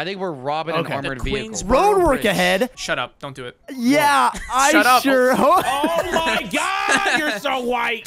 I think we're robbing Okay. an armored The Queens- vehicle. Road work ahead. Shut up. Don't do it. Yeah, I Shut up. sure hope. Oh my God, you're so white.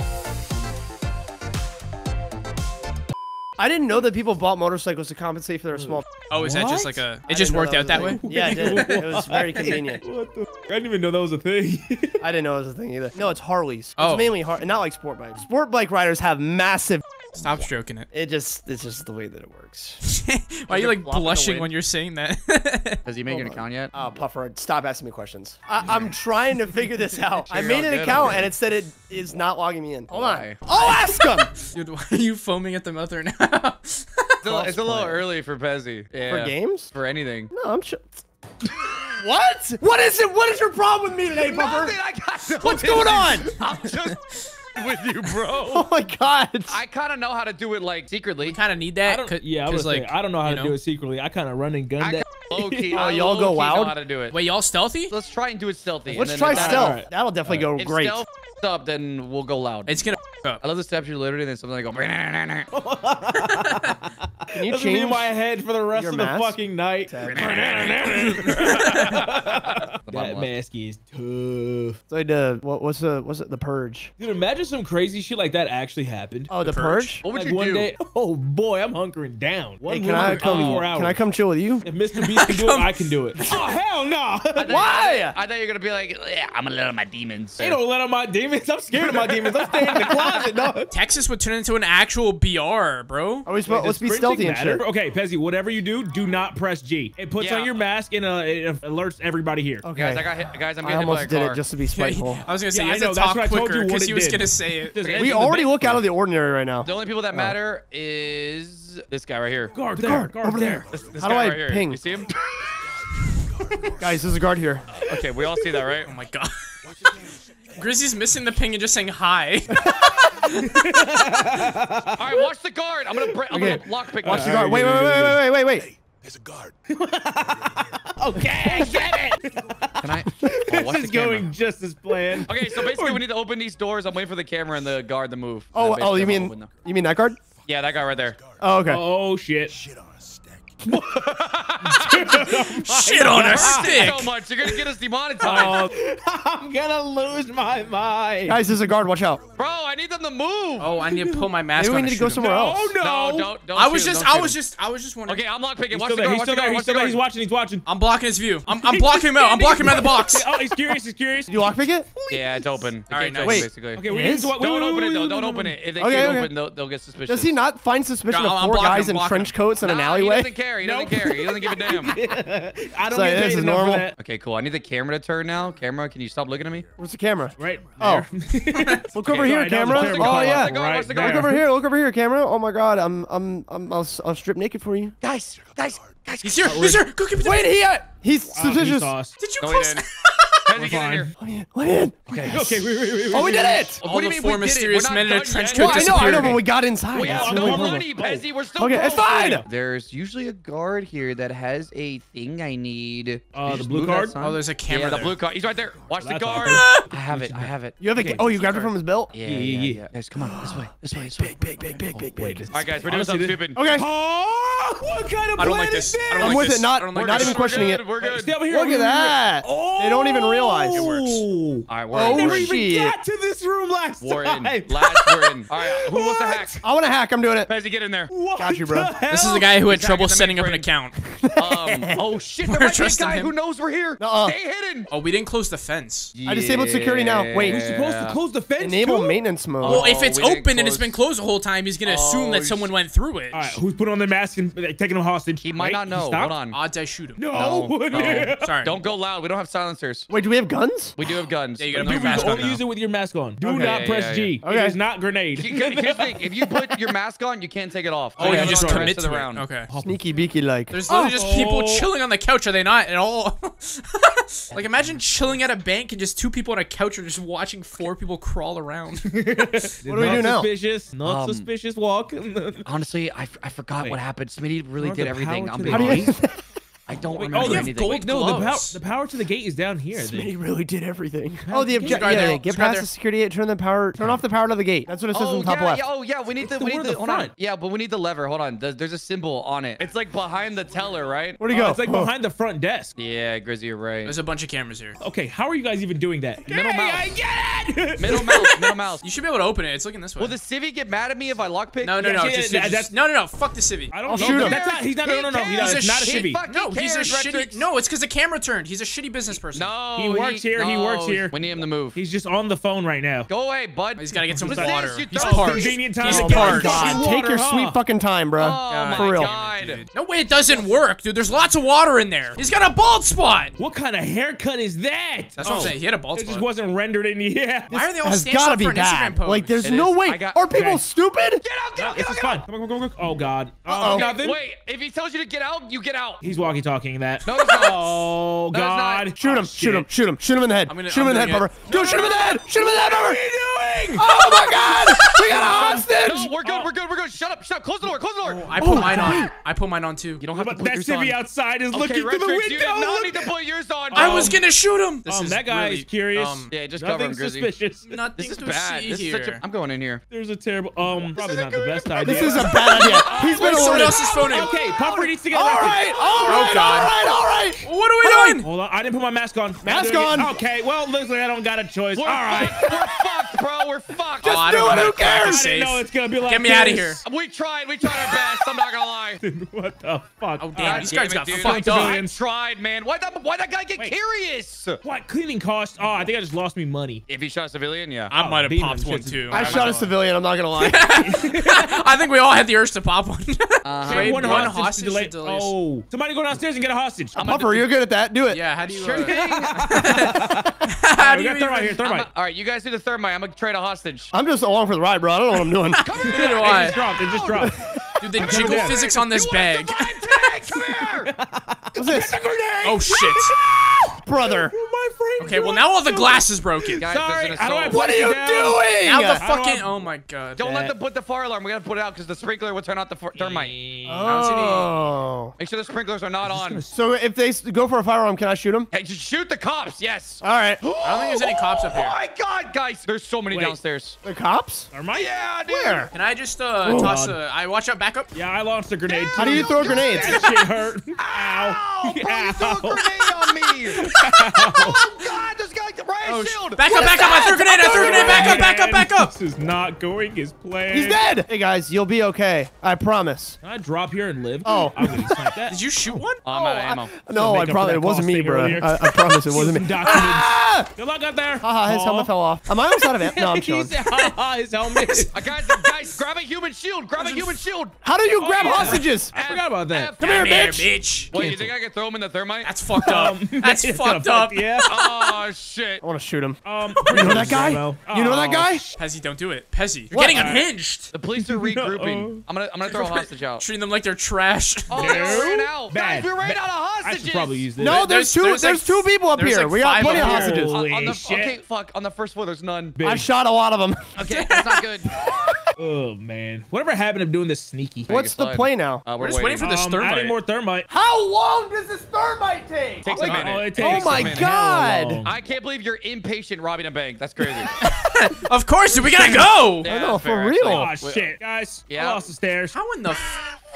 I didn't know that people bought motorcycles to compensate for their small. Oh, is that just like a? It just worked that out that was way. Yeah, it did. It was very convenient. What the? I didn't even know that was a thing. I didn't know it was a thing either. No, it's Harleys. Oh. It's mainly Har- not like sport bikes. Sport bike riders have massive. Stop stroking it. It just, it's just the way that it works. Why are you like flop in the blushing when you're saying that? Does he make an Hold on. account yet? Oh, Puffer, stop asking me questions. I- I'm trying to figure this out. I made an account and it said it is not logging me in. Hold Why? on. I'll ask him. Dude, why are you foaming at the mouth right now? It's a, it's a little early for Pezzy. Yeah. For games? For anything. No, I'm sure. what? What is it? What is your problem with me today, Puffer? Nothing, I got no What's going on? I'm just with you, bro. Oh my god. I kind of know how to do it like secretly. kind of need that. don't, 'cause- yeah, I was like, I don't know how you to do it secretly. I kind of run and gun I that. low key. Oh, y'all go low-key wild? Know how to do it. Wait, y'all stealthy? let's try and do it stealthy. Let's and try then if stealth. Alright. That'll definitely go If great. stealth f***ed up, then we'll go loud. It's gonna f- up. I love the steps You're literally, then something like go. Can you That's gonna be in change? my head for the rest your of the mask? fucking night. That mask is tough. It's like the what, what's the what's it the purge? Dude, imagine some crazy shit like that actually happened. Oh, the, The purge. Purge? What would like you one do? day, oh boy, I'm hunkering down. One Hey, can I come? 24 hours. Can I come chill with you? If Mr. Beast can do it, I can do it. Oh hell no! Why? I thought you were gonna be like, yeah, I'm gonna let out my demons. They don't let out my demons. I'm scared of my demons. I'm staying in the closet, dog. Texas would turn into an actual BR, bro. Are we supposed? Let's be stealthy printing and matter? shit. Okay, Pezzy, whatever you do, do not press G. It puts Yeah. on your mask and uh, it alerts everybody here. Okay. Guys, I got hit. Guys, I'm I getting hit by a did car. it just to be spiteful. I was gonna say Yeah, you I have know, to that's talk what I told you quicker what because it he was did. gonna say it. Just We already look out of the ordinary right now. The only people that matter is this guy right here. guard The there, guard, guard over there. This, this How do I right ping? You see him? Guys, there's a guard here. Okay, we all see that, right? Oh my god. Grizzy's missing the ping and just saying hi. All right, watch the guard. I'm gonna, br- I'm Okay. gonna lockpick. Watch the guard. Wait, wait, wait, wait, wait, wait, wait. There's a guard. Okay, get it. Can I? Oh, this is going just as planned. Okay, so basically we need to open these doors. I'm waiting for the camera and the guard to move. Oh, oh, you mean you mean that guard? Yeah, that guy right there. Oh, okay. Oh shit. Shit on a stack. Shit on a stick. So much. You're gonna get us demonetized, Oh, I'm gonna lose my mind. Guys, there's a guard. Watch out. bro. I need them to move. Oh, I need to pull my mask Maybe we on need to go shoot him. somewhere no, else. no, No, don't, don't. I was him, just, don't I was just, I was just wondering. Okay, I'm lockpicking. He's Watch still the there. guard. He's Watch still there. He's Watch still there. He's watching. He's watching. I'm blocking his view. I'm, I'm blocking him out. I'm blocking him out of the box. Oh, he's curious. He's curious. Did you lockpick it? Yeah, it's open. All right, It's Wait. basically. Okay, we It need is? to. Wait, Don't open it though. Don't open it. If they Okay, okay. open, they'll, they'll get suspicious. Does he not find suspicion of four guys in trench coats in an alleyway? He doesn't care. He doesn't Nope. care. He doesn't give a damn. I don't So get this is normal? Okay, cool. I need the camera to turn now. Camera, can you stop looking at me? Where's the camera? Right. Oh. there. Look over here, sorry, camera. Oh call. yeah. Watch the guard, watch the Right Look guard. over here. Look over here, camera. Oh my god, I'm I'm I'm I'll, s- I'll strip naked for you. Guys, guys, guys. He's here. Oh, he's here. Go give me the Wait, he uh, he's Wow, suspicious. saw us. Did you No, close? Didn't. How'd you get in here? Let me in. Let me in. Okay. Okay, wait, wait, wait, wait. Oh, we did it. All What do the you mean four we did it? mysterious We're not men in a done trench coat Well, I know, I know, but we got inside. We That's have the no only money, Pezzy. We're still Okay, it's fine. There's usually a guard here that has a thing I need. Uh, the blue move card? Oh, there's a camera Yeah, the blue card. He's right there. Watch the guard. I have it. I have it. You have a oh, you grabbed it from his belt. Yeah, Yeah, yeah, yeah, yeah. yeah. Guys, come on. This way. This way. This way. Big, big, big, big, big, big. All right, guys, we're doing something stupid. Okay, Oh, what kind of I plan is this. this? I don't I'm like with this. it. Not don't like not this. even questioning it. We're good. Stay over here. Look at here, over here. that. Oh, They don't even realize. It works. Oh, All right, we're Oh, in. They We're never in. even got to this room last We're time. in. Last, we're in. All right, who wants to hack? I want to hack. I'm doing it. Pezzy, get in there. What Got you, bro. the This is the guy who had He's trouble setting up an account. Um, oh shit, there We're might be guy him. who knows we're here. Uh-uh. Stay hidden. Oh, we didn't close the fence. I disabled security now. Wait. We're supposed to close the fence. Enable too? maintenance mode. Well, if Oh, it's we open and it's close. been closed the whole time, he's gonna assume Oh, that someone went through it. All right, who's putting on their mask and taking them hostage? He might not know. stopped? Hold on. Odds I shoot him. No. Sorry. Don't go loud. We don't have silencers. Wait, do we have guns? We do have guns. Yeah, you gotta put your mask on only now. use it with your mask on. Do Okay. not Yeah, press yeah, G. yeah. Okay. It is not grenade. Here's the thing. If you put your mask on, you can't take it off. Oh, You you just it for the commit to the round. Okay. Sneaky beaky like. There's literally just people Oh. chilling on the couch. Are they not at all? like imagine chilling at a bank and just two people on a couch are just watching four people crawl around. What do we do now? Suspicious. Not Um, suspicious walk. Honestly, I, f- I forgot Wait. what happened. Smitty really did everything. I'm being How do you? honest. I don't Wait, remember you have anything. gold No, the power, the power to the gate is down here. then. Smitty really did everything. Oh, the There's a Yeah, yeah, get There's a guy past the security gate. Turn the power. Turn off the power to the gate. That's what it says Oh on the top yeah, left. yeah, oh yeah, we need the, the we need at the, the hold on. front. Yeah, but we need the lever. Hold on. There's, there's a symbol on it. It's like behind the teller, right? Where'd he go? Oh, it's like Oh. behind the front desk. Yeah, Grizzy, you're right. There's a bunch of cameras here. Okay, how are you guys even doing that? Middle mouse. I get it. Middle mouse, middle mouse. You should be able to open it. It's looking this way. Will the civvy get mad at me if I lockpick? no, no, no. yeah, just, yeah, just- that's- no, no, no. Fuck the civvy. I don't know. shoot him. That's not. He's not. No, no, no. He's does. a It's not a shit No, He he's a shitty. Rectrixx. No, it's because the camera turned. He's a shitty business person. No. He works here, he works here. We need him to move. He's just on the phone right now. Go away, bud. He's got to get some What's this? water. He's thirsty? parched. Convenient time He's to Oh get god! Take your sweet fucking time, bro. Oh For real. god. No way it doesn't work, dude. There's lots of water in there. He's got a bald spot. What kind of haircut is that? That's what I'm Oh, saying. He had a bald spot. It just wasn't rendered in yet. Why are they all Has standing gotta up be for an bad. Instagram post? Like, there's no way. Are people stupid? Get out, get out, This get is out, fun. Come on, come on, come on. Oh god. Uh-oh. Oh, nothing. Wait, if he tells you to get out, you get out. He's walkie-talking that. No. Oh No, god. Shoot him! Oh, shoot him! Shoot him! Shoot him in the head! Gonna- shoot him in the head, Bubba! Go shoot him in the head! Shoot him in the head, What Bubba! are you doing? Oh my god! We got a hostage! No, we're good, we're good, we're good. Shut up, shut up. Close the door, close the door. I put mine on. I put mine on too. You don't have to But put that yours civvy on. outside is Okay, looking through the Rectrixx, window. you do not Look. need to put yours on. I bro. was gonna shoot him. This Um, is that guy's really, curious. Um, Yeah, just cover Nothing him, Grizzy. suspicious. nothing This is to bad. see This is here. such a. I'm going in here. There's a terrible. Um, probably not the best idea. This is a bad idea. He's been someone alerted. else is phoning. Okay, Puffer needs to get All arrested. right, all right, all God. right, all right. What are we doing? Hold on, I didn't put my mask on. Mask on. Okay, well, looks like I don't got a choice. All right. We're fucked, bro. We're fucked. Oh, I do it, know how who to crack a cares? I didn't know it's gonna be like Get me out of this. here. We tried. We tried our best. I'm not gonna lie. what the fuck? Oh, damn, these guys got dude. fucked I up. tried. I tried, man. Why that? Why that guy get Wait. curious? What cleaning cost? Oh, I think I just lost me money. If he shot a civilian, yeah. I Oh, might have popped one too. I shot a civilian. I'm not gonna lie. I think we all had the urge to pop one. Uh-huh. One, one hostage, hostage delay. Oh, somebody go downstairs and get a hostage. I'm Puffer, you're good at that. Do it. Yeah, how do you? Sure Uh, thing. how do we you got thermite here. Thermite. I'm- all right, you guys do the thermite. I'm gonna trade a hostage. I'm just along for the ride, bro. I don't know what I'm doing. Neither do It just dropped. It just dropped. Dude, the jiggle physics on this You want bag. a survive? Come here. What's this, Oh shit. Brother? My frame Okay, well now all the glass is broken. Guys, Sorry, an how do I assault. What are you Down. doing? Now the How do fucking. Oh my god. Don't let them put the fire alarm. We gotta put it out because the sprinkler will turn out the f- thermite. Oh. Make sure the sprinklers are not on. So if they go for a fire alarm, can I shoot them? Hey, just shoot the cops. Yes. All right. I don't think there's any cops up Oh here. my god, guys! There's so many Wait. downstairs. The cops? Are my Yeah, dude. Where? Can I just uh, Oh, toss God. a? I watch out, back up. Yeah, I launched a grenade. How do you throw grenades? That shit hurt. Ow. Ow! Bro, you threw a Ow. Me! oh god, Oh, sh- shield! back up, back is up! I that? threw a grenade! I threw a grenade! Back up! Back up! Back up! This is not going as planned. He's dead. Hey guys, you'll be okay. I promise. Can I drop here and live? Oh. I'm gonna snipe that. Did you shoot one? Oh, I'm out of ammo. No, I up for promise it wasn't me, bro. I, I promise it wasn't me. Documents. Ah! Good luck out there. Haha, his helmet fell off. Am I almost out of ammo? No, I'm He chilling. said, "Ha, ha, his helmet. Guys, guys, grab a human shield! Grab a human shield! How do you grab hostages? I forgot about that. Come here, bitch. bitch. Wait, you think I can throw him in the thermite? That's fucked up. That's fucked up. Yeah. Oh shit! I want to shoot him. Um, You know that guy? Ammo. You know that Oh, guy? Pezzy, don't do it. Pezzy, you're What? getting unhinged. The police are regrouping. I'm gonna, I'm gonna throw a hostage out. Treating them like they're trash. Oh, they No. ran out. Bad. Guys, we ran Bad. out of hostages. I should probably use this. No, there's, there's- two. there's There's, like- two people up here. like we got plenty of up here. hostages. On, on the, shit. okay, fuck. On the first floor, there's none. Big. I shot a lot of them. Okay, that's not good. Oh man, whatever happened to doing this sneaky? What's the slide. play now? Uh, We're just waiting for this um, thermite. adding more thermite. How long does this thermite take? Takes like, a Oh, minute. it Oh my a. God. I can't believe you're impatient robbing a bank. That's crazy. Of course. We gotta go. Yeah, know, that's for real. actually. Oh shit, guys! Yeah. I lost the stairs. How in the?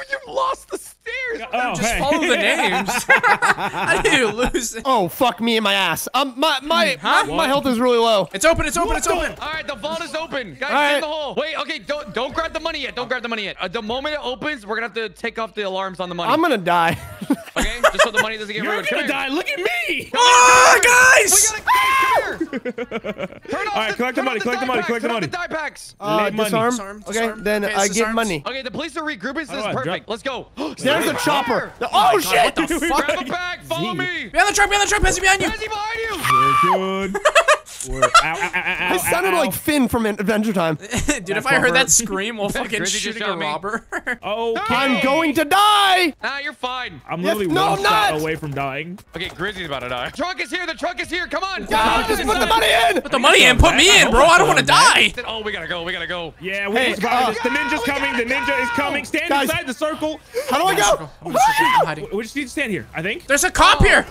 You lost the stairs. Oh, just hey. follow the names. How do you lose? it? Oh fuck me in my ass. Um, my my Huh? my, my health is really low. It's open. It's open. It's open. All right, the vault is open. Guys, All right. in the hole. Wait, okay, don't don't grab the money yet. Don't grab the money yet. Uh, the moment it opens, we're gonna have to take off the alarms on the money. I'm gonna die. Okay, just so the money doesn't get You're ruined. gonna die. Look at me! Oh, We guys! gotta come here. Turn off All right, the, collect the money, collect the money, collect the money. the die packs. Uh, disarm. Disarm, Okay, disarm. then Okay, I it's get money. Okay, the police are regrouping. So this is perfect. drop- Let's go. There's a chopper. Oh, shit! what the fuck? Grab a bag. Follow Z. me. Behind the truck. Behind the truck. Pezzy behind you. Pezzy behind you. You're good. We're, ow, ow, ow, ow, I sounded ow, like Finn from Adventure Time. Dude, if I heard that scream while fucking Grizzy just shooting a robber. ow. Okay. I'm going to die. Ah, you're fine. I'm Yes, literally no, one I'm shot not. away from dying. Okay, Grizzy's about to die. The Trunk is here. The trunk is here. Come on. God, just put the money in. Put the money in. Put me in, bro. I don't want to die. Oh, we gotta go. We gotta go. Yeah, Hey, wait, behind uh, us. the ninja's coming. The ninja is coming. Stand inside the circle. How do I go? Gonna shoot you. I'm hiding. We just need to stand here. I think. There's a cop here.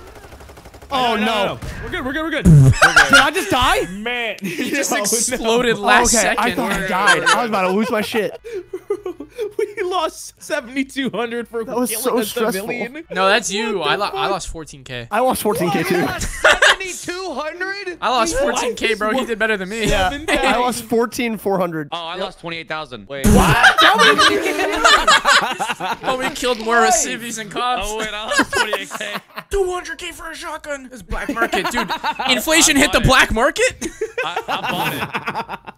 Oh no. We're good. We're good. We're good. Did I just die? Man, He just no, oh, no. exploded Oh, last okay, second. I thought I died. I was about to lose my shit. we lost 7,200 for That was killing so a stressful. civilian. No, that's you. I, lo- I lost 14k. I lost 14k too. 7,200? I lost 14k, bro. He did better than me. Yeah, I lost 14,400. Oh, I lost 28,000. Wait. What? oh, we killed more civies and cops. Oh, wait. I lost 28K. 200k for a shotgun. It's black market, dude. Inflation hit the black market. I, I bought it.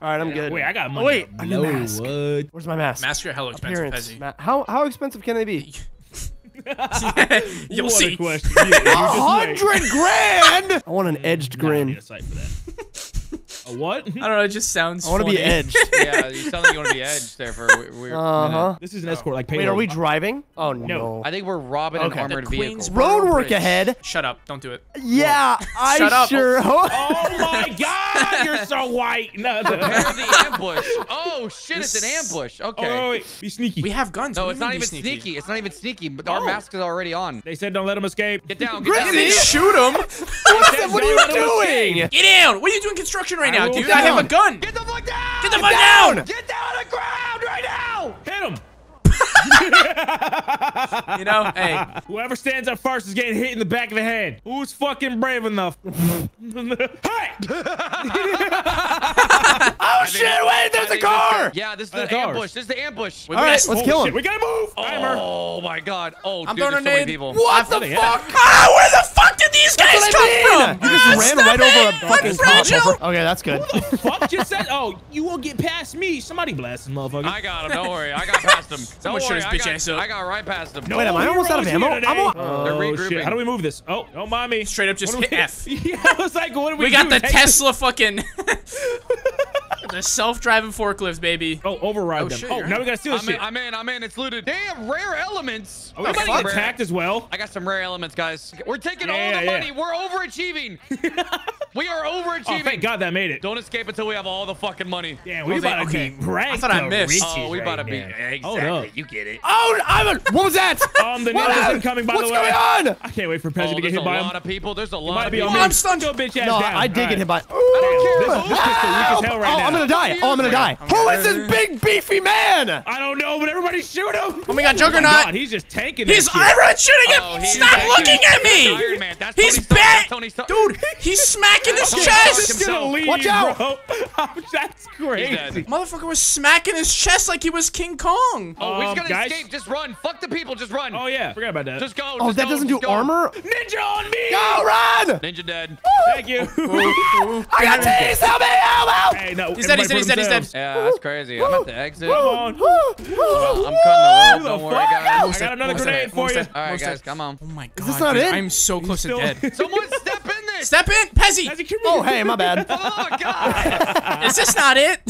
All right, I'm good. Wait, I got oh, money. Wait, a new no, mask. what? Where's my mask? Masks are hella expensive, Appearance. Pezzy. Ma- how how expensive can they be? You'll What a question. You- you just wait. hundred grand. I want an edged Nah, I need grin. A sight for that. A what? I don't know. It just sounds. I want to be edged. Yeah, you sound like you want to be edged there for a weird Uh minute. huh. This is an escort, like Wait, are we driving? Oh no. I think we're robbing Okay. an The armored Queens vehicle. Road work Bridge. ahead. Shut up. Don't do it. Yeah, I Shut up. sure hope. Oh my God, you're so white. No, no. Prepare the ambush. Oh, shit, it's an ambush. Oh, Okay. wait, wait, be sneaky. We have guns. No, What it's not even be sneaky. It's not even sneaky, but our Oh. mask is already on. They said don't let him escape. Get down, get down. They Grizzy! shoot him. What are you doing? Get down. What are you doing construction right I now, will dude? I have a gun. Get the fuck down! Get the fuck down. Get down on the ground right now! Hit him. You know, hey, Whoever stands up first is getting hit in the back of the head. Who's fucking brave enough? hey! Oh shit! Wait, there's a car. Yeah, this is That's the ours. ambush. This is the ambush. we All right, missed. let's Oh, kill shit, him. We gotta move. Timer. Oh my god. Oh, I'm dude, throwing there's so a many nade. people. What the they fuck? Ah, where the fuck did these guys come what I from? You just Ah, ran right it. over a I'm fucking fragile. cop. Okay, that's good. Fuck just said. Oh, you won't get past me. Somebody blast him, motherfucker. I got him. Don't worry. I got past him. Don't Someone shoot worry. his I bitch got, ass up. I got right past him. Wait, am I oh, almost out of heroes ammo? I'm oh, They're shit. regrouping. How do we move this? Oh, don't mind me. Straight up just What hit F. Yeah, I was like, what do we We got the Take Tesla fucking. the self-driving forklift, baby. Oh, override Oh, them. shit, oh, you're now in. we gotta steal this I'm in, shit. I'm in. I'm in. It's looted. Damn, rare elements. Are we about to Fuck. get attacked as well? I got some rare elements, guys. We're taking Yeah, all the yeah, money. We're overachieving. we are Oh, overachieving. thank God that made it. Don't escape until we have all the fucking money. Damn, Oh, we they- about to okay. be ranked I thought I missed. Oh, we about to be now. Hold exactly. up. You get it. Oh, I'm a, what was that? Um, the What ninja's happened? incoming, by What's the way. going on? I can't wait for Oh, Pezzy to get hit there's hit a by lot of people. There's a lot of people. I'm stunned. Go bitch ass No. I did All get hit by. Damn, this, Ooh, this pistol weak as hell right oh, now. I'm gonna die. Oh, I'm gonna die. Who is this big beefy man? I don't know, but everybody shoot him. Oh my God, God, Juggernaut. he's just tanking He's that. Iron shooting him. Oh, Stop actually- looking at me. Iron Man. That's He's Tony bad. That's Tony Stark. Dude, he's smacking his chest. Stark gonna leave, Watch out. bro. That's crazy. Motherfucker was smacking his chest like he was King Kong. Oh, we're Um, just gonna guys? escape. Just run. Fuck the people. Just run. Oh yeah, Forget about that. Just go. Oh, just that go, doesn't do go. armor. ninja on me. Go run! Ninja dead. Thank you. I got teased. Help me! Help! Help! hey, no. He's dead, he's everybody dead, he's dead, for he's dead. Yeah, that's crazy. I'm at the exit. Come on. I'm cutting the rope. Don't worry, fuck? guys. I got another Almost grenade dead, for almost you. dead. All right, guys, come on. Oh my god. Is this not dude, it? I'm so close to dead. Someone step in there. Step in, Pezzy. Pezzy, Oh, hey, my bad. Oh god. Is this not it?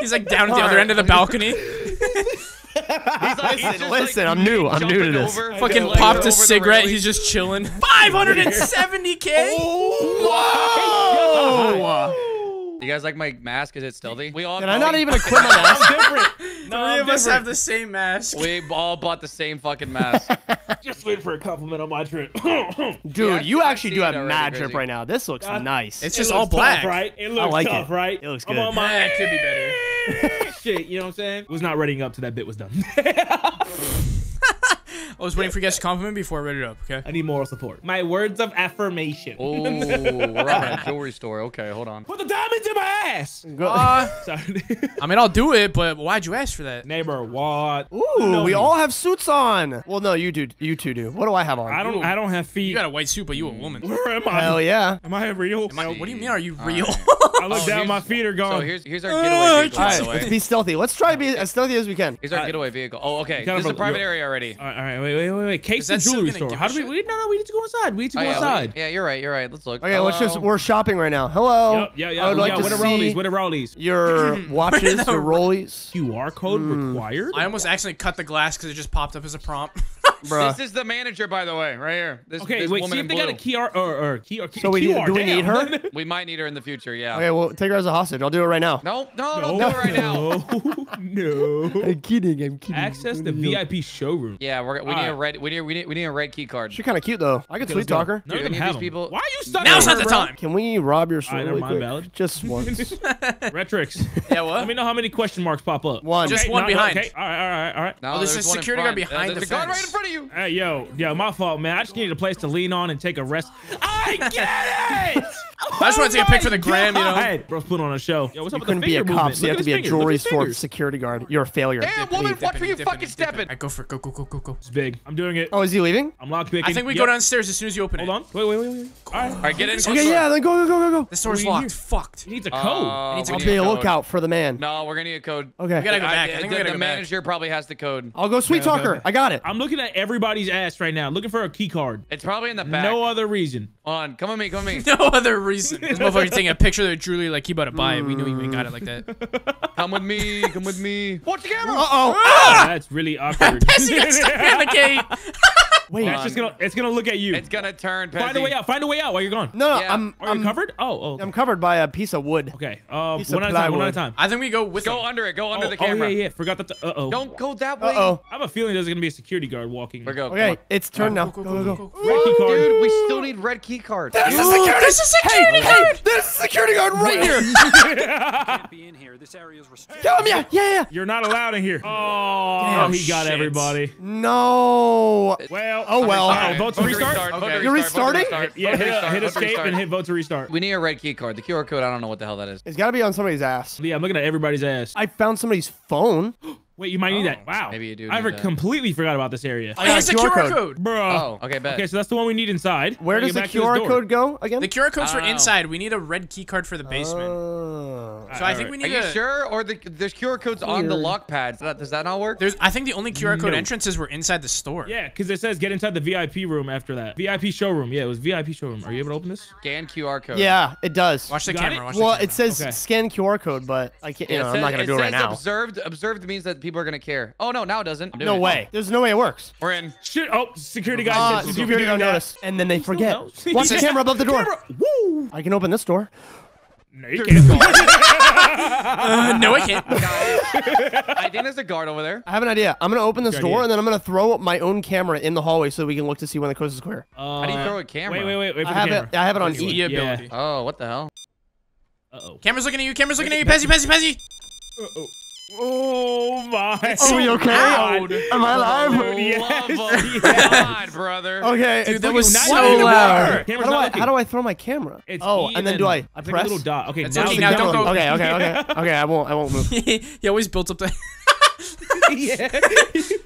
he's like down at the other end of the balcony. He's like, he's listen, like, I'm new. I'm new to this. over, Fucking legs popped a cigarette. He's just chilling. 570k. Whoa! You guys like my mask? Is it stealthy? We all. Can I not even equip my mask? I'm different. No, Three I'm of us have the same mask. We all bought the same fucking mask. Just waiting for a compliment on my trip. Dude, Yeah, you actually do have already, mad Grizzy. drip right now. This looks God. nice. It's It just looks all black. tough, right? It looks like tough, it. right? It looks good. I'm good. on my Yeah, it could be better. shit. You know what I'm saying? Was not reading up to that bit was done. I was waiting for you guys to compliment before I read it up. Okay. I need moral support. My words of affirmation. Oh, we're at a jewelry store. Okay, hold on. Put the diamonds in my ass. Uh, Sorry. I mean, I'll do it, but why'd you ask for that? Neighbor, what? Ooh, No, we me. all have suits on. Well, no, you do. You two do. What do I have on? I don't. I don't have feet. You got a white suit, but you a woman. Where am I? Hell yeah. Am I real? Am I- what do you mean? Are you real? I look Oh, down. My feet are gone. So gone. here's here's our Uh, getaway vehicle. Right, let's be stealthy. Let's try to be as stealthy as we can. Here's our Uh, getaway vehicle. Oh, okay. This is a a- private you- area already. all right, all right, wait, Wait, wait, wait, wait. Case Is and jewelry store. How a do we, we? No, no, we need to go inside. We need to Oh, go yeah, inside. we- yeah, you're right. You're right. Let's look. Okay, let's just we're shopping right now. Hello. Yep, yeah, yeah. I would like yeah, to what are see rollies? What are rollies? your watches, the your rollies. QR code Hmm. required? I almost accidentally cut the glass because it just popped up as a prompt. Bruh. This is the manager, by the way, right here. This, Okay, this wait. woman See if they got a blue. key or or, or key or So we need- QR. do we need her? We might need her in the future. Yeah. Okay, well, take her as a hostage. I'll do it right now. No, no, No, don't do it right now. no, no. I'm kidding. I'm kidding. Access the VIP showroom. Yeah, we're, we need a red. We need we need we need a red key card. She's kind of cute though. I could sweet let's talk her. None Dude, of them have these people- Why are you stuck? Now's on not the time. Can we rob your store Alright, really never mind, quick? valid. Just once. Rectrixx. yeah, what? Let me know how many question marks pop up. One. Just one behind. Okay, all right, all right, all right. No, there's there's a security guard front. behind There's the a guard right in front of you. Hey, yo, yo, my fault, man. I just needed a place to lean on and take a rest. I get it. I just wanna take a pic for the Oh gram, my you know? God. Bro's put on a show. Yo, what's You up couldn't the be a cop, movement? so you have to be a his fingers. Look jewelry store security guard. You're a failure. Damn, woman, watch where you fucking stepping. Alright, go for it. Go, go, go, go, go. It's big. I'm doing it. Oh, is he leaving? I'm lock picking. I think we Yep. go downstairs as soon as you open Hold it. Hold on. Wait, wait, wait, wait. All right. All right, get in. Okay, yeah, then go, go, go, go, go. This door's What do you locked. Fucked. He needs a code. Uh, needs we a I'll be a lookout for the man. No, we're gonna need a code. Okay. We gotta go back. I think the, gotta go back. manager probably has the code. I'll go sweet Okay, talk okay, her. okay. I got it. I'm looking at everybody's ass right now, looking for a key card. It's probably in the back. No other reason. on, come with me, come with me. No other reason. This motherfucker taking a picture of Julie like he about to buy it. We knew he ain't got it like that. come with me, come with me. Watch the camera. Uh oh. Ah! That's really awkward. Pezzy got stuck behind the gate. Wait. That's just gonna. It's gonna look at you. It's gonna turn. Find a way out. Find a way out while you're gone. No, no, Yeah. I'm, Are I'm covered? Oh, oh. I'm covered by a piece of wood. Okay. Um, Piece one at a time. One at a time. I think we go with Go him. under it. Go under oh, the camera. Oh yeah, yeah. Forgot that. Uh oh. Don't go that way. Uh oh. I have a feeling there's gonna be a security guard walking. We go. come Okay, it's turn now. Go, Go, go, go. Red key card. Dude, we still need red key card. There's a security. There's a security hey, guard. Hey, there's a security guard right here. Can't be in here. This area is restricted. Tell him, yeah, yeah, yeah. You're not allowed in here. Oh, Damn, he got shit. everybody. No. Well. Oh, well. Uh, Alright, vote to restart. vote Okay. You're restart, restarting? restart, Yeah, hit, restart, hit escape and hit vote to restart. We need a red key card. The QR code, I don't know what the hell that is. It's got to be on somebody's ass. Yeah, I'm looking at everybody's ass. I found somebody's phone. Wait, you might need that. Oh, wow. Maybe you do I need ever that. completely forgot about this area. I it's a QR QR code. code. Bro. Oh, okay, bet. Okay, so that's the one we need inside. Where does the back to this QR code go again? The QR code's for know. inside. We need a red key card for the basement. Oh. so I Alright. think we need Are need you a. sure? Or the there's QR codes on the Weird. lock pads. Does that, does that not work? There's. I think the only QR code No. entrances were inside the store. Yeah, because it says get inside the VIP room after that. VIP showroom. Yeah, it was VIP showroom. Are you able to open this? Scan QR code. Yeah, it does. Watch the Got camera. it? Watch well, the camera. it says Okay. scan QR code, but I can't. You It know, I'm says- not gonna do it right says now. Observed. Observed means that people are gonna care. Oh no, now it doesn't. No it. way. There's no way it works. We're in. Shit. Oh, security guy. Ah, says- security guard guy. notice, and then they forget. Watch the camera above the door. Camera. Woo. I can open this door. No, you can't. Uh, no, I can't. I think there's a guard over there. I have an idea. I'm gonna open this Good door, idea. and then I'm gonna throw my own camera in the hallway so we can look to see when the coast is clear. How do you throw a camera? Wait, wait, wait, wait for I the have camera. it. I have it on E E. ability. Oh, what the hell? Uh-oh. Camera's looking at you. Camera's looking at you. Pezzy, Pezzy, Pezzy. Uh-oh. Oh my. Are we oh, okay? God. Am I alive? Oh, For oh, Yes, love of yes. God, brother. Okay. Dude, that was so you're in the loud. How do I how do I throw my camera? It's oh, and then do I? I press like a little dot. Okay, now okay, the now camera- don't go- Okay, okay, okay, okay. I won't. I won't move. he always built up the. Yeah.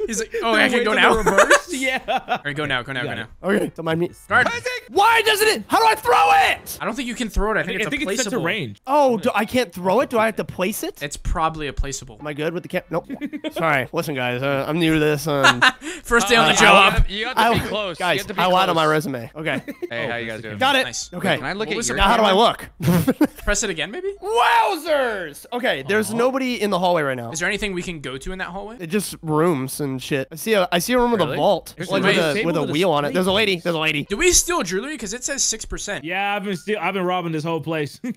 He's like, oh, I can Wait go now. Reverse? yeah. All right, go now. Go now. Go now. Okay, don't mind me. Guard. Why doesn't it? How do I throw it? I don't think you can throw it. I think I it's think a it's set to placeable. range. Oh, do, I can't throw it. Do I have to place it? It's probably a placeable. Am I good with the cap? Nope. Sorry. Listen, guys. Uh, I'm new to this. Um, First day on the Uh, job. You have to I, be close. you guys, have to be I lied on my resume. Okay. Hey, how you guys doing? Got it. Nice. Okay. Can I look What at your it? Now, how do I look? Press it again, maybe. Wowzers! Okay, there's nobody in the hallway right now. Is there anything we can go to in that hallway? It just rooms and shit. I see a I see a room with a vault There's like a with a with a wheel on it. There's a lady. There's a lady. Do we steal jewelry? Because it says six percent. Yeah, I've been still. I've been robbing this whole place.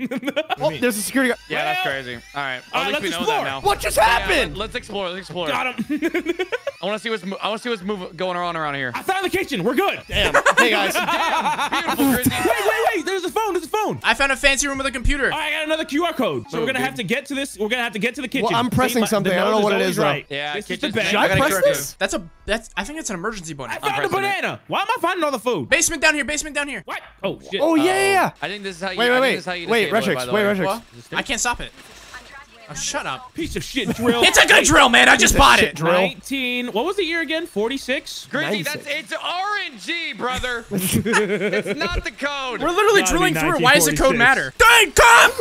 Oh, there's a security guard. Yeah, that's crazy. All right. All At right, we let's know explore. that now. What just Yeah, happened? let, us explore. Let's explore. Got him. I want to see what's. I want to see what's move, going on around here. I found the kitchen. We're good. Damn. Hey guys. Beautiful, Grizzy. Wait, wait, wait. There's a phone. There's a phone. I found a fancy room with a computer. All right, I got another QR code. So Boom, we're gonna dude. have to get to this. We're gonna have to get to the kitchen. Well, I'm See, pressing my- something. I don't know what it is always is, though. Right. Yeah, this is the kitchen's bag. Should I I press correct you. this? That's a. That's. I think it's an emergency button. I found a pressing it. banana. Why am I finding all the food? Basement down here. Basement down here. What? Oh shit. Oh yeah, yeah, yeah. I think this is how you. Wait, I wait, think this is how wait. Wait, disable it, by Rectrixx. the Wait, way. Rectrixx. I can't stop it. Oh, shut up. Piece of shit drill. It's a good drill, man. I just bought it. drill. 19. What was the year again? 46. Grizzy, 96. that's it's RNG, brother. it's not the code. We're literally Gotta be drilling through. it. Why does the code matter? Dang, come!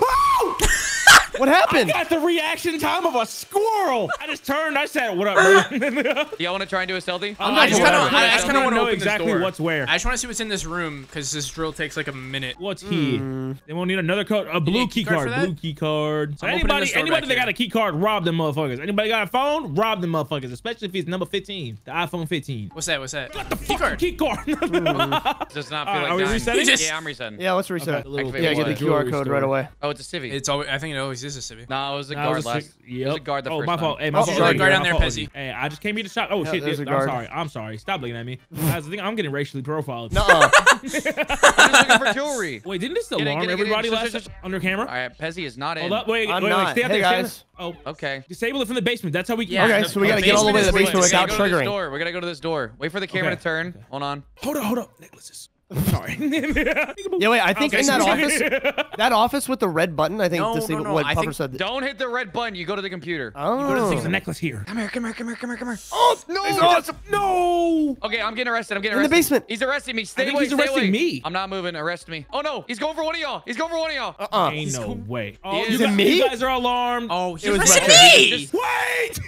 What happened? I Got the reaction time of a squirrel. I just turned. I said, "What up, bro?" Y'all want to try and do a stealthy? I just kinda- for. I just kinda wanna know open this exactly door. what's where. I just want to see what's in this room because this drill takes like a minute. What's hmm. here? They won't need another code. A blue need key key card card. Blue key card. So anybody, anybody that here. got a key card, rob them motherfuckers. Anybody got a phone, rob them motherfuckers. Especially if it's number 15, the iPhone 15. What's that? What's that? What the Key card. Key card. Hmm. Does not All feel like are we dying. resetting? Yeah, I'm resetting. Yeah, let's reset. Okay, little- Activate Yeah, get the QR code right away. Oh, it's a civvy. It's always. I think it always is a civvy. no, it was a Nah, guard was a last. six- It was a Yep. guard the oh, first my time. fault. Hey, my Oh, fault. sorry, guard down there, Pezzy. Hey, I just came here to shop. Oh Yeah, shit, there's dude, a I'm guard. sorry. I'm sorry. Stop looking at me. That's the thing. I'm getting racially profiled. Nuh-uh. I'm just looking for jewelry. Wait, didn't this Get in, alarm get in, get in. everybody Shush, last shush, shush. under camera? All right, Pezzy is not in. Hold up. Wait, I'm wait, wait. Stay out Hey, there. guys. Oh, Okay. disable it from the basement. That's how we can. Yeah. Okay, so we gotta get all the way to the basement is basement what's- without we gotta go to this triggering. door. We gotta go to this door. Wait for the camera to turn. Hold on. Hold up, hold up. Necklaces. Sorry. Yeah, wait. I think Okay, in that office, that office with the red button, I think No, no, disable no, what I Puffer said. Don't hit the red button. You go to the computer. Oh. There's a necklace here. Come here, come here, come here, come here, come here. Oh, No, it's that's- awesome. No. Okay, I'm getting arrested. I'm getting arrested. In the basement. He's arresting me. Stay think away. he's stay arresting away. me. I'm not moving. Arrest me. Oh no, he's going for one of y'all. He's going for one of y'all. Uh-uh. Ain't no way. Oh, He you, is- guys, me? you guys are alarmed. Oh, he was was retro. me. Wait.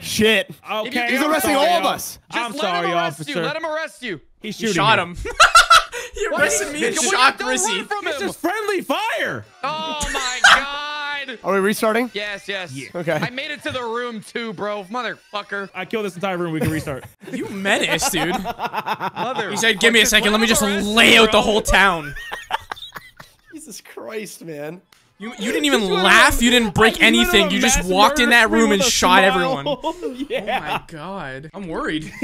Shit. okay. He's arresting all of us. I'm sorry, him arrest officer. Let him arrest you. He's He shooting shot him. he arrested me and Wait, shot don't Grizzy. run from This him. is friendly fire. Oh my god. Are we restarting? Yes, yes. Okay. I made it to the room too, bro. Motherfucker. I killed this entire room. We can restart. You menace, dude. Mother. He said, "Give me a second. Let me just arrest lay you, out the whole town." Jesus Christ, man. You you didn't even laugh. You didn't break I anything. You just walked in that room and shot smile. everyone. Oh my god. I'm worried.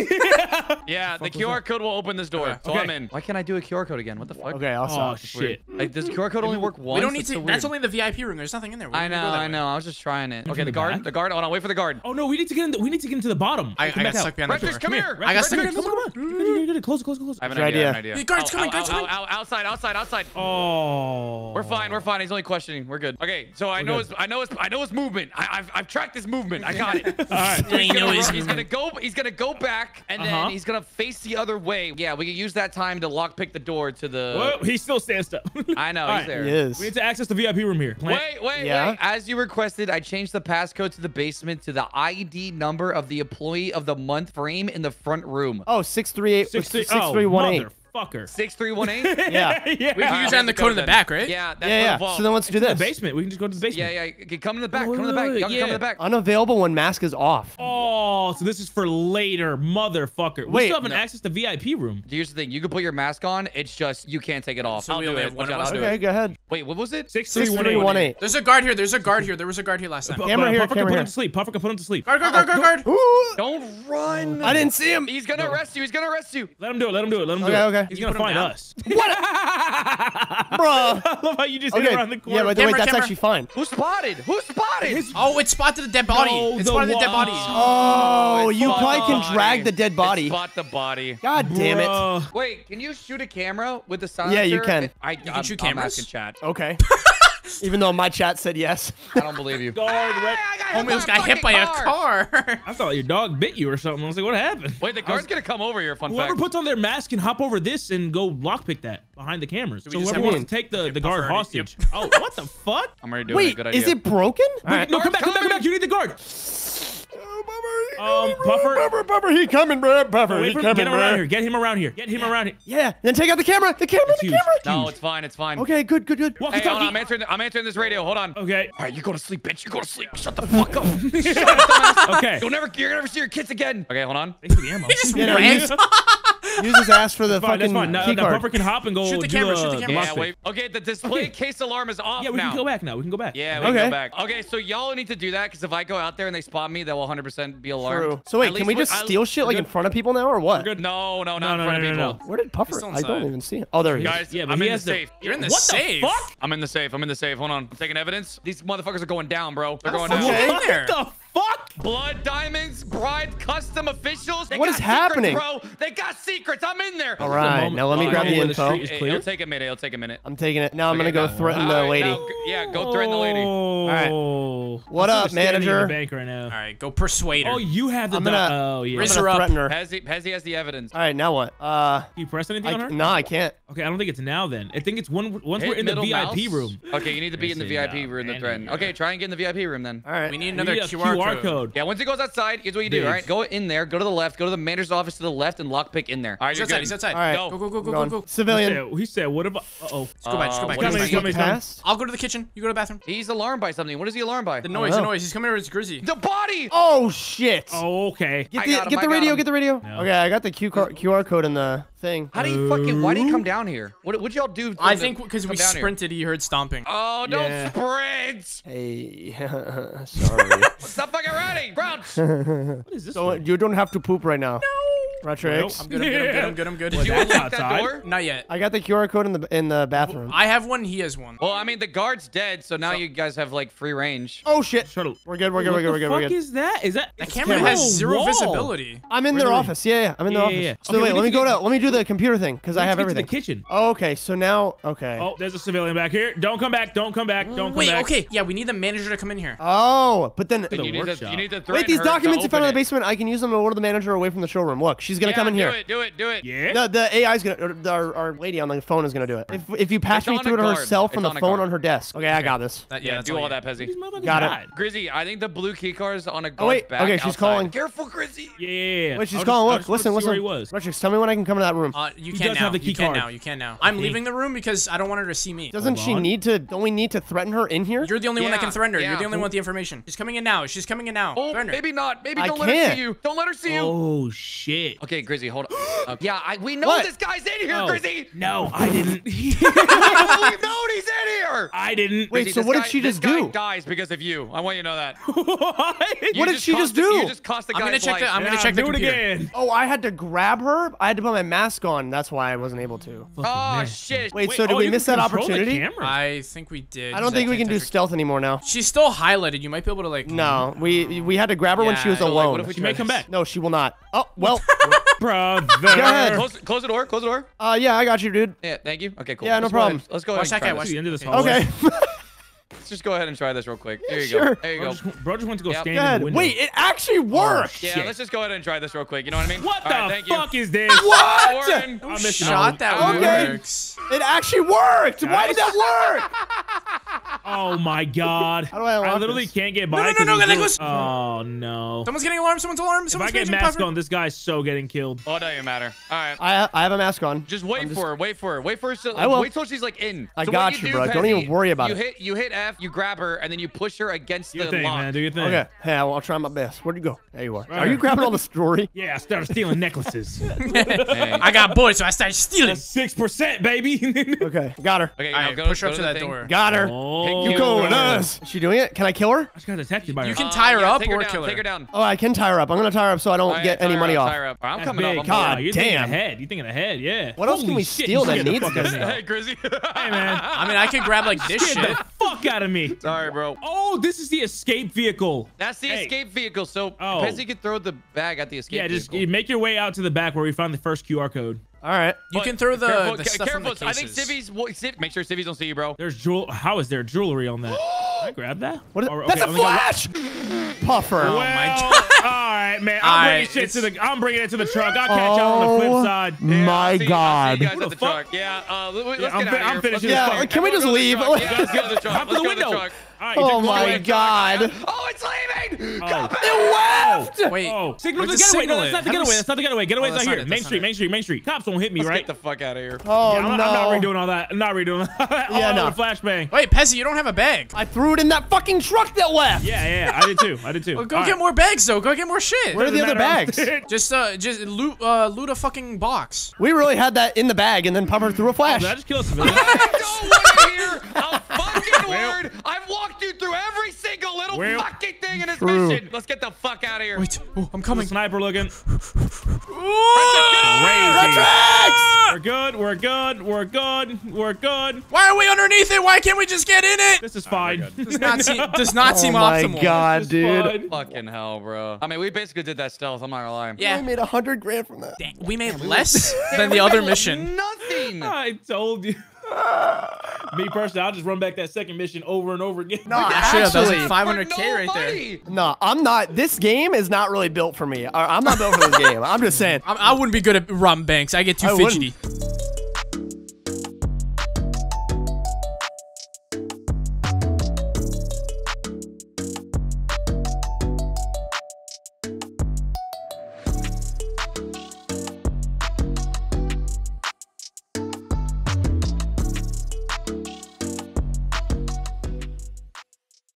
Yeah, the QR code will open this door. So Okay. I'm in. Why can't I do a QR code again? What the fuck? Okay, I'll Oh shit. Like, does QR code only work once? we don't need That's to. so that's only the VIP room. There's nothing in there. We I don't know, I way. know. I was just trying it. Okay, the the guard. The guard. Hold on. Wait for the guard. Oh no, we need to get into. We need to get into the bottom. I, I Come got back stuck behind the door. come here. I got Raptors, stuck. come Come on, come. You're good, you're. Close, close, close. I have an idea. I have an idea. idea. Guard's Ow, coming, guard's ow, coming. ow, ow, outside, outside, outside. Oh. We're fine. We're fine. He's only questioning. We're good. Okay, so I know good. his. I know his. I know his movement. I, I've. I've tracked his movement. I got it. All right. I He's gonna, his he's gonna go. He's gonna go back, and Uh-huh. then he's gonna face the other way. Yeah, we can use that time to lockpick the door to the. Well, he still stands up. I know. All he's right. there. He is. We need to access the VIP room here. Plant- Wait, wait, Yeah? wait. As you requested, I changed the passcode to the basement to the ID number of the employee of the month frame in the front room. Oh, 638 Six, three, 6318. oh, motherfucker. 6318? Yeah. yeah. We can Alright, use that in the code in the then. back, right? Yeah, that's Yeah, yeah. the. So then let's do The this. basement. We can just go to the basement. yeah, yeah. okay, Come in the back. Oh, Come in the back. wait, Y'all come in the back. Unavailable when mask is off. Oh, so this is for later, motherfucker. We Wait, still haven't no. access to VIP room. Here's the thing. You can put your mask on. It's just you can't take it off. So I'll do it. have one Watch of out, us? I'll do Okay, it. go ahead. Wait, what was it? Six three one eight. There's a guard here. There's a guard here. There was a guard here last time. Camera here, Puffer can put him to sleep. Puffer can put him to sleep. Guard, guard, guard, guard, guard. Don't run. I didn't see him. He's gonna arrest you. He's gonna arrest you. Let him do it. Let him do it. Let him do Okay, it. okay. He's gonna find down? us. Bruh. I love how you just hit around the corner. Yeah, but Camera, wait, that's camera. actually fine. Who spotted? Who spotted? Oh, it spotted the dead body. No, it the spotted the dead wa- body. Oh, oh you probably can body. drag the dead body. Spot the body. God damn it. Wait, can you shoot a camera with the silencer? Yeah, you can. I, can I'm, shoot I'm cameras? asking chat. Okay. Even though my chat said yes. I don't believe you. Guard, red. Homie almost got hit by a car. I thought your dog bit you or something. I was like, what happened? Wait, the guard's gonna come over here. Fun Whoever fact. puts on their mask can hop over this and go lockpick that behind the cameras. So we just whoever wants to take the, the guard Puffer, hostage. Oh, what the fuck? I'm already doing Wait, it. Good idea. is it broken? Wait, no, come back, come back, come back. You need the guard. Um, Puffer. Puffer, Puffer, he coming, bro. Puffer, Wait he coming, Get him around here. Get him around here. Get him around here. Yeah, then take out the camera. The camera, It's the huge. camera. No, it's fine. It's fine. Okay, good, good, good. Walkie Hey, hold on. talkie. I'm answering. I'm answering this radio. Hold on. Okay. All right, you go to sleep, bitch. You go to sleep. Shut the fuck up. Okay. You'll never. You're never see your kids again. Okay, hold on. Thanks for the ammo. just ran. Use, use his ass for the Fine, fucking fine. Now, key now card. Puffer can hop and go Shoot the camera, the, shoot the camera. Yeah, lockpick. wait. Okay, the display case alarm is off Yeah, we now. can go back now. We can go back. Yeah, we Okay. can go back. Okay, so y'all need to do that because if I go out there and they spot me, they will 100% be alarmed. True. So wait, At can we just I- steal shit like in front of people now or what? good. No, no, not No, in front no, of no, people. Where did Puffer? still I don't even see him. Oh, there he is. Guys, Yeah, but I'm in the safe. You're in the safe. What the fuck? I'm in the safe. I'm in the safe. Hold on. I'm taking evidence. These motherfuckers are going down, bro. They're going down. What the fuck fuck? Blood diamonds, bride, custom officials. They what is secrets, happening? Bro, they got secrets. I'm in there. All right, now let me oh, grab the info. The it, it'll take a minute. It'll take a minute. I'm taking it. Now I'm gonna go no. threaten the right, lady. Now, yeah, go threaten the lady. All right. What up, manager? The bank right now. All right, go persuade her. Oh, you have the. I'm gonna. Oh yeah. Raise her up. Her. Has he? Has he has the evidence? All right, now what? Uh. Can you press anything I, on her? No, I can't. Okay, I don't think it's now. Then I think it's one once Hit we're in the VIP mouse. room. Okay, you need to be in the VIP no, room. The threat. Okay, try and get in the VIP room then. All right. We need another we need QR, QR code. code. Yeah. Once he goes outside, here's what you do. All right. Go in there. Go to the left. Go to the manager's office to the left and lockpick in there. All right. He's outside. He's outside. All right. Go go go go go go. Civilian. He said, "What about?" Uh oh. Just go back. Just go back. I'll go to the kitchen. You go to the bathroom. He's alarmed by something. What is he alarmed by? noise, oh. noise. He's coming over. his Grizzy. The body! Oh, shit. Oh, okay. Get the, him, get the radio, get the radio. No. Okay, I got the QR code in the thing. How do you fucking? Why did you come down here? What would y'all do? I think because we sprinted, here? he heard stomping. Oh, don't yeah. sprint! Hey, sorry. Stop fucking running, Crouch. what is this? So one? you don't have to poop right now. No. Roger nope. I'm good. I'm good. I'm good. I'm good. Did you unlock that door? Not yet. I got the QR code in the in the bathroom. I have one. He has one. Well, I mean, the guard's dead, so now so you guys have like free range. Oh shit! Shut up. We're good. We're good. We're good. We're good. What the fuck is that? Is that the camera has zero wall. visibility? I'm in Where their office. Yeah, yeah. I'm in their yeah, office. Yeah, yeah. So okay, wait, let me go out. let me do the the computer thing because I have everything. the kitchen. Oh, okay, so now, okay. Oh, there's a civilian back here. Don't come back. Don't come back. Don't come Wait, back. okay. Yeah, we need the manager to come in here. Oh, but then, then the you, need to, you, need to, Wait, these documents you found in the basement, I can use them to lure the manager away from the showroom. Look, she's going to yeah, come in do here. Do it, do it, do it. Yeah. The AI's going to, our, our lady on the phone is going to do it. If, if you pass it's me through to herself from the on phone on her desk. Okay, I got this. That, yeah, yeah do all that, Pezzy. Got it. Grizzy, I think the blue key card is on a oh, guard Okay, she's calling. Careful, Grizzy. Yeah. Wait, she's calling. Look, listen, listen. Richards, tell me when I can come to that room. Uh, you he can now. you can now. You can now. I'm leaving the room because I don't want her to see me. Doesn't she need to? Don't we need to threaten her in here? You're the only yeah, one that can threaten her. Yeah. You're the only one with the information. She's coming in now. She's coming in now. Oh, threaten her. maybe not. Maybe don't I let can't. her see you. Don't let her see you. Oh shit. Okay, Grizzy, hold on. uh, yeah, I, we know what? this guy's in here, oh. Grizzy. No, I didn't. We know known he's in here. I didn't. Wait, Grizzy, so what did she just do? Dies because of you. I want you to know that. what? what did she just do? You just cost the guy's life. I'm gonna check the. I'm gonna check the computer. Oh, I had to grab her. I had to put my mask mask on. That's why I wasn't able to. Oh shit! Wait, so did oh, we miss that opportunity? I think we did. I don't think we can do stealth anymore now. She's still highlighted. You might be able to like. No, we we had to grab her yeah, when she was alone. Like, what if we she may come back. No, she will not. Oh well. Brother. Go ahead. Close, close, the door. Close the door. Uh, yeah, I got you, dude. Yeah, thank you. Okay, cool. Yeah, no problem. Let's go. Watch that guy. Watch the end of this hallway. Okay. let's just go ahead and try this real quick. There you sure. go. There you go. Just, bro just wants to go yep. stand Dad, in the window. Wait, it actually oh, worked. Oh, yeah, let's just go ahead and try this real quick. You know what I mean? What All the right, fuck you. is this? what? I'm missing Shot that okay. works. It actually worked. Nice. Why did that work? oh my god. How do I unlock I literally this? can't get by. No, no, no, no. no. Oh no. Someone's getting alarmed. Someone's alarmed. Someone's if I get mask on, this guy's so getting killed. Oh, it doesn't matter. All right. I I have a mask on. Just wait for her. Wait for her. Wait for her. I will. Wait till she's like in. I got you, bro. Don't even worry about it. You hit you hit F you grab her, and then you push her against do the thing, lock. Man, do your thing. Okay. Yeah, well, I'll try my best. Where'd you go? There you are. Right. Are you grabbing all the story? Yeah, I started stealing necklaces. hey. I got boys, so I started stealing. Six percent, baby. okay, got her. Okay, all right, go, push her up to that thing. door. Got her. Oh. You go with us. Is she doing it? Can I kill her? I just got detected by her. You can tie her uh, up yeah, or her kill her. Take her down. Oh, I can tie her up. I'm gonna tie her up so I don't oh, right, get any money off. I'm coming up. God damn. Head. You thinking ahead? Yeah. What else can we steal that needs? Hey, Grizzy. Hey, man. I mean, I could grab like this shit. Get the fuck out of of me. Sorry, bro. Oh, this is the escape vehicle. That's the hey. escape vehicle. So oh. Pezzy can throw the bag at the escape yeah, vehicle. just make your way out to the back where we found the first QR code. All right. You but can throw the, careful, the stuff careful. The I think Civvy's... Make sure Civvy's don't see you, bro. There's jewel. How is there jewelry on that? I grab that? What is, oh, okay, That's a flash! Puffer. Well, oh, my God. right, man. I'm bringing right, shit to the. I'm bringing it to the truck. I'll catch oh, y'all on the flip side. Yeah, my see, God. I'll you guys at the, fuck? truck. Yeah. Uh, let's yeah, get I'm, out I'm here. finishing. Yeah. Can we just leave? Hop in the, the window. All right, oh my God. Oh, it's like. Oh. It oh. left! Oh, wait. Oh. Signal the getaway. No, that's not the getaway. Oh, that's not the getaway. Getaway's oh, out here. It, main street, main street, main street. Cops won't hit me, Let's right? Get the fuck out of here. Oh, yeah, I'm, no. I'm not redoing all that. I'm not redoing that. Yeah, oh, no. Flashbang. Wait, Pezzy, you don't have a bag. I threw it in that fucking truck that left. Yeah, yeah, I did too. I did too. well, go all get right. more bags, though. Go get more shit. Where are the other bags? just uh, just loot, uh, loot a fucking box. We really had that in the bag, and then Puffer threw a flash. Did I just kill a civilian? I don't a Well- word. I've walked you through every single little Well- fucking thing in this True. mission. Let's get the fuck out of here. Wait, oh, I'm coming. sniper looking. Ooh! Crazy. Ah! We're good. We're good. We're good. We're good. Why are we underneath it? Why can't we just get in it? This is fine. Oh does not seem does not Oh seem my optimal. god, This is dude. fine. Fucking hell, bro. I mean, we basically did that stealth. I'm not gonna lie. I Yeah, made a hundred grand from that. dang, we made less than the other mission. Nothing. I told you. Me personally, I'll just run back that second mission over and over again. No, Actually, that was like 500k no right there. money. no, I'm not. This game is not really built for me. I- I'm not built for this game. I'm just saying. I, I wouldn't be good at robbing banks. I get too I wouldn't. fidgety.